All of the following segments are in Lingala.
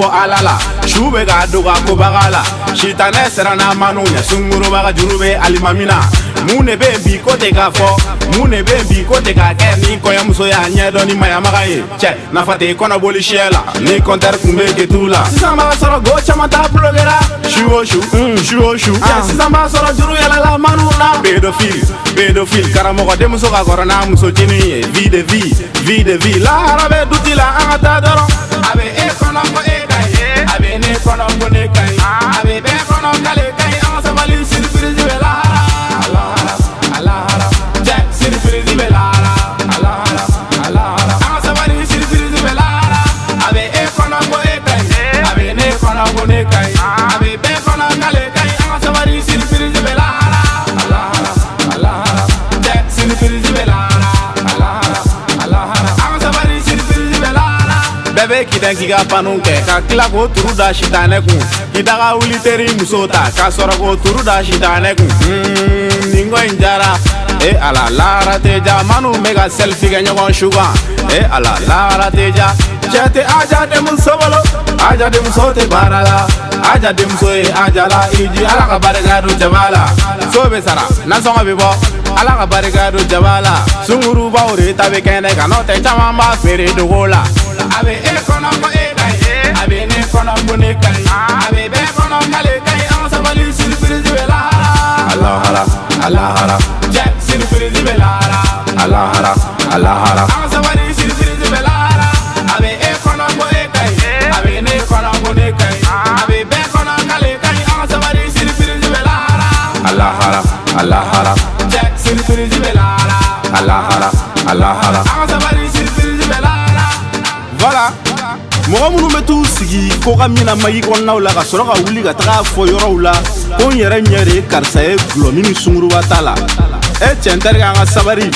bɔ ala la su bɛ k'a dogo a kobaga la sitanɛ siranna manu ɲɛ juru bɛ alimami na mun ne bɛ bi ko tɛ k'a fɔ mun ne bɛ bi ko tɛ k'a kɛ ni kɔɲɔmuso y'a ɲɛ ni mayamaga ye cɛ nafa tɛ kɔnɔboli siyɛ la ni kɔntɛri kun bɛ getu la sisan b'a sɔrɔ go caman t'a bulogera su o su su o su cɛ sisan b'a sɔrɔ juru yɛlɛla manu na pedofil pedofil karamɔgɔ denmuso ka kɔrɔ n'a musotinin ye vi de vi vi de vi lahara bɛ duti la an ka taa dɔrɔn a bɛ e kɔnɔ ko e kono gone kay aɓe ɓe kono kale kay bɛ kida k'i ka panu kɛ ka tila k'o turu da sitanɛ kun k'i daga wuli teri muso ta k'a sɔrɔ k'o turu da sitanɛ kun mm, nin ko in jara e ala lahara tɛ ja manu bɛ ka sɛlifi kɛ ɲɔgɔn sugan e ala lahara tɛ ja cɛ tɛ aja denmuso bolo aja denmuso tɛ baara la aja denmuso ye aja la i ji ala ka barika don jama la so bɛ sara nasɔngɔ bɛ bɔ ala ka barika don jaba la sungurubaw de ta bɛ kɛnɛ kan n'o tɛ caman b'a feere dogo la a bɛ e front of Ekai, I been in front of Bunekai, I been in front of Kalekai, I'm somebody who's Venezuela. Allah hara, Allah hara, Jack sin Venezuela. Allah hara, Allah hara, I'm somebody who's Venezuela. I been in front of Ekai, I been in front of Bunekai, I been in front of Kalekai, I'm somebody who's Venezuela. Allah hara, Allah hara, Jack sin Venezuela. Allah hara, Allah hara, I'm somebody mɔgɔ minnu bɛ t'u sigi ko ka mina magi kɔnɔnaw la ka sɔrɔ ka wuli ka taga fɔ yɔrɔw la ko n yɛrɛ ɲɛ de ye karisa ye gulɔmi ni sunguruba t'a la e cɛn tɛrikɛ an ka sabari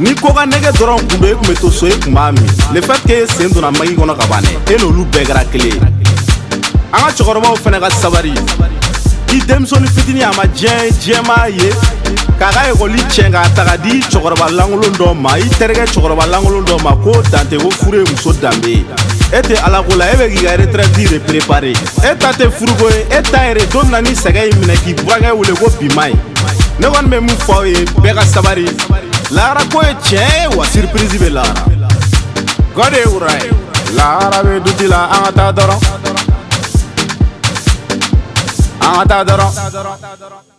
ni ko ka nɛgɛ dɔrɔn kun do e kun bɛ to so e kun b'a min le fait que e sen donna magi kɔnɔ ka ban dɛ e n'olu bɛɛ kɛra kelen ye an ka cɛkɔrɔbaw fɛnɛ ka sabari i denmisɛni fitini a ma diɲɛ jɛma ye k'a ka ekɔli tiɲɛ k'a taga di cɛkɔrɔba lankolon dɔ ma i terikɛ cɛkɔrɔba lankolon dɔ ma ko dante ko furu ye muso danbe ye e tɛ ala ko la e bɛ k'i ka retraiti de prepare e ta tɛ furuko ye e ta yɛrɛ don mina ni sɛgɛ yi minɛ k'i burakɛ e wele e, ko bima ye ne kɔni bɛ min fɔ aw ye bɛɛ ka sabari lahara ko ye tiɲɛ ye wa siripirizi bɛ lahara god ye wura ye lahara bɛ duti la an ka taa dɔrɔn اعتذر